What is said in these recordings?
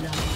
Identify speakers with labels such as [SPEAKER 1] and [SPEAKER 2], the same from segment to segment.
[SPEAKER 1] blood.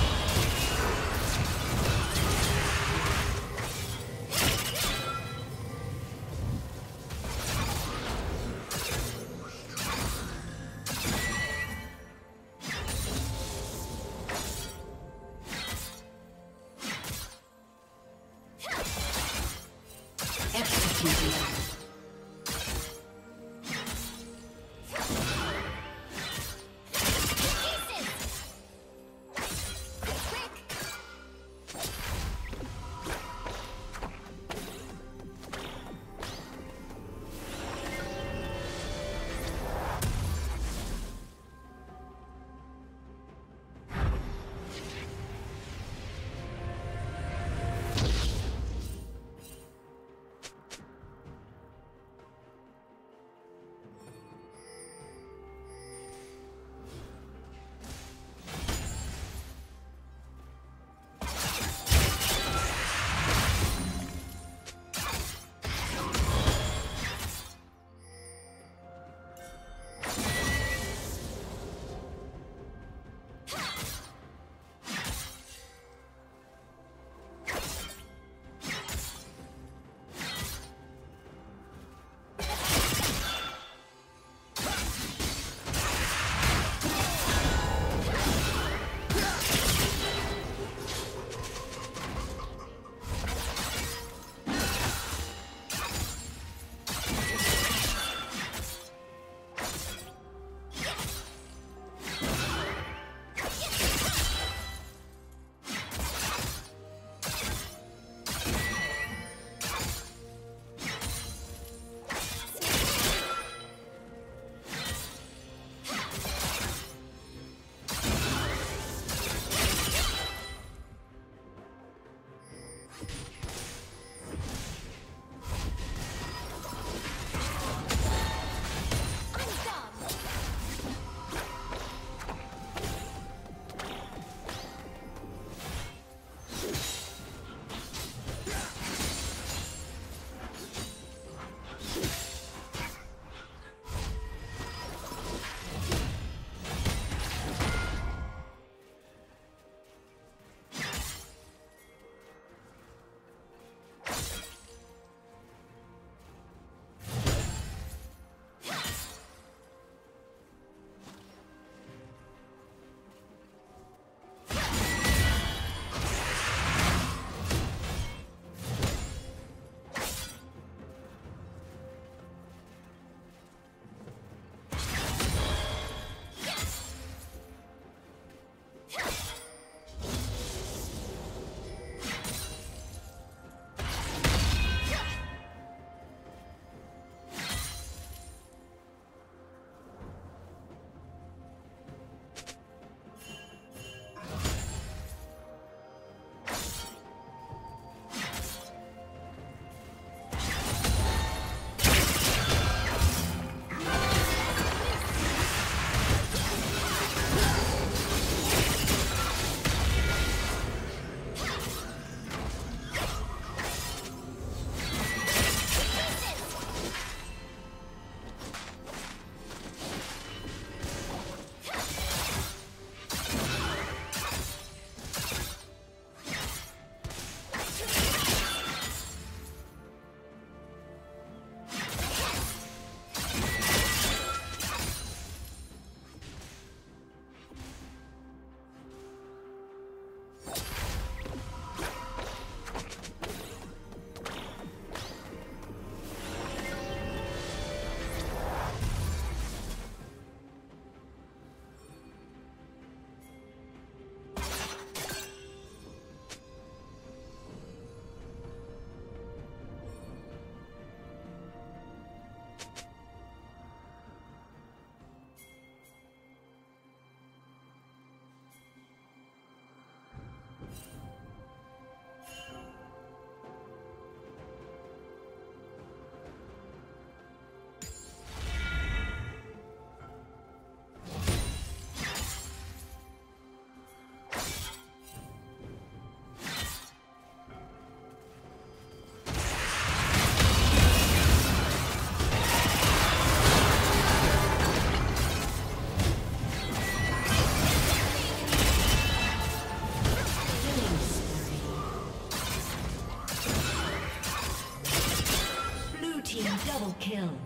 [SPEAKER 1] kill.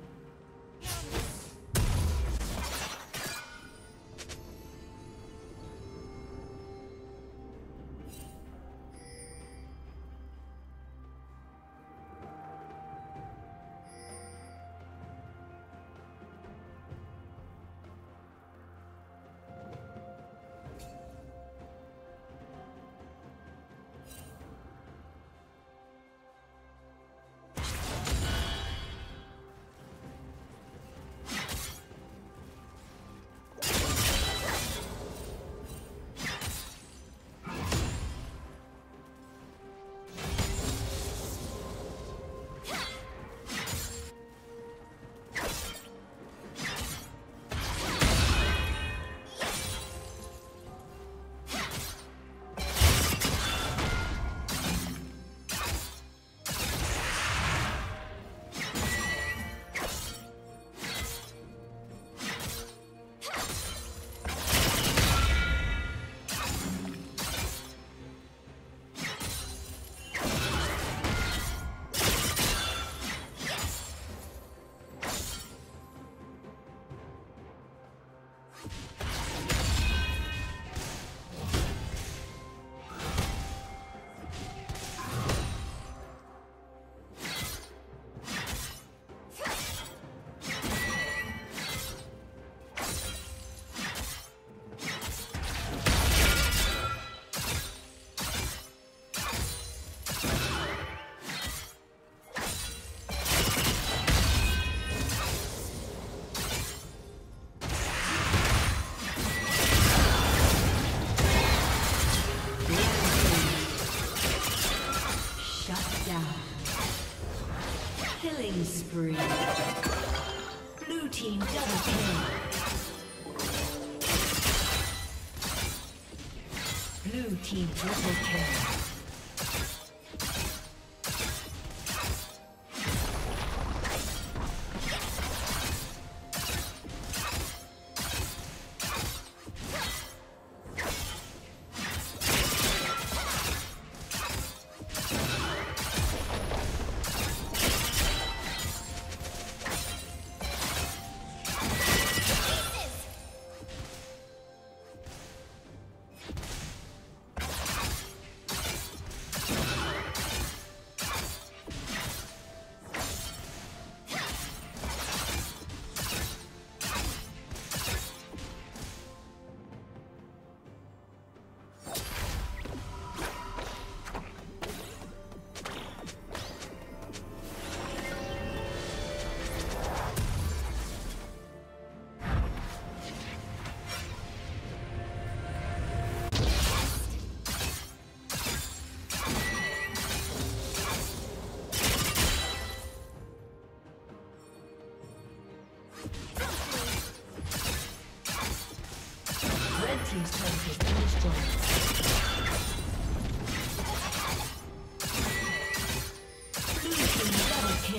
[SPEAKER 1] Team triple kill.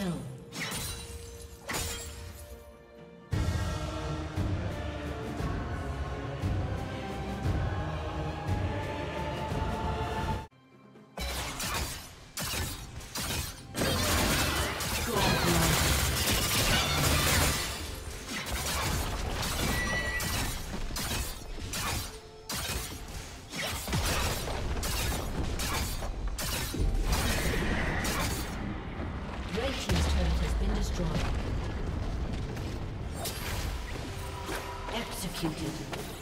[SPEAKER 1] kill.
[SPEAKER 2] executed.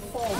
[SPEAKER 2] Will fall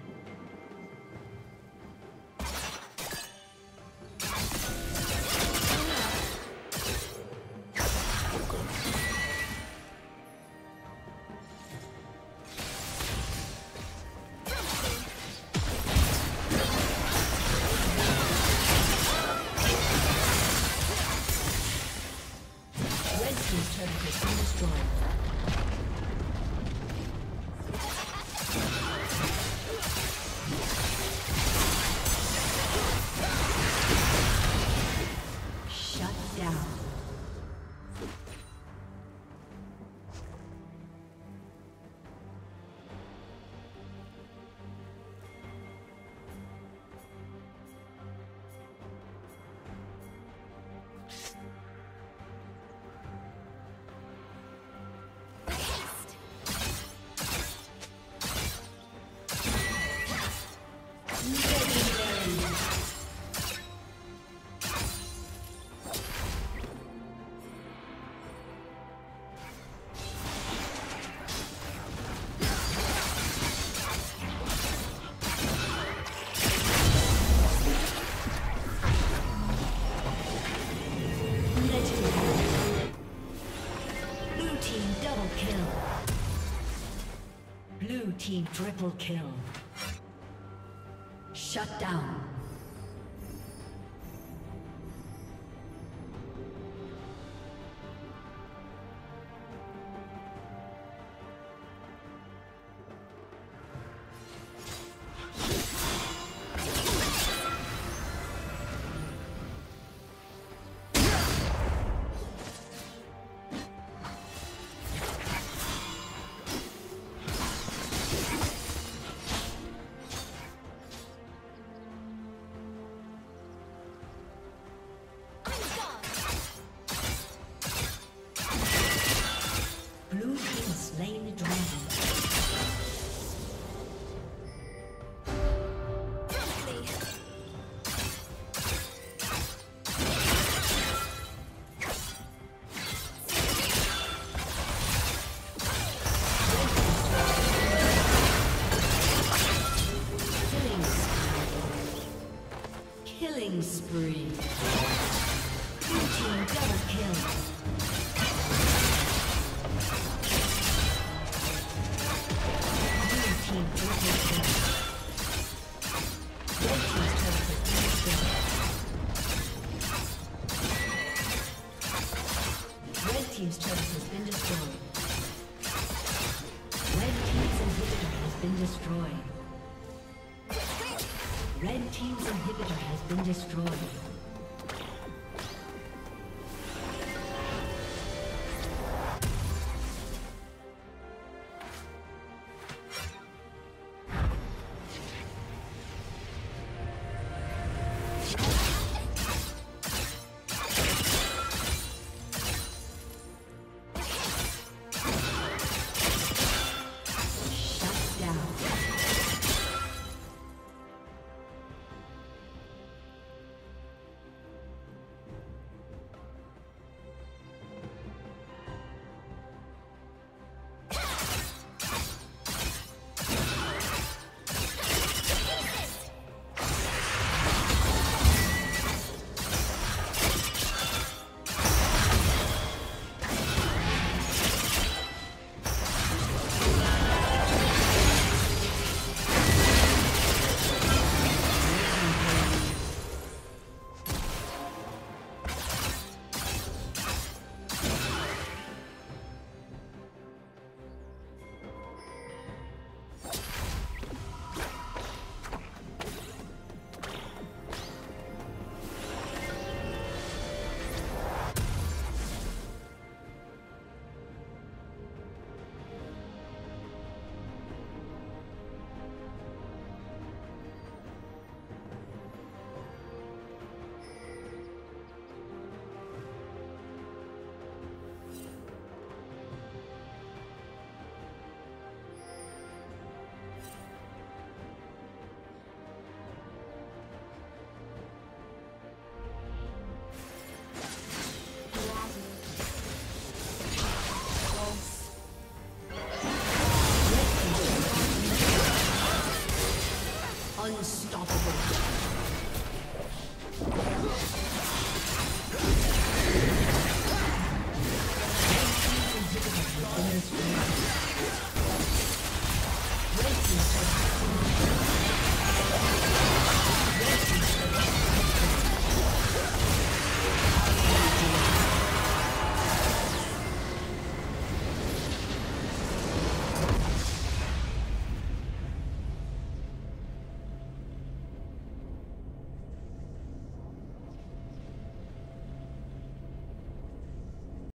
[SPEAKER 2] Triple kill. Shut down. Destroyed.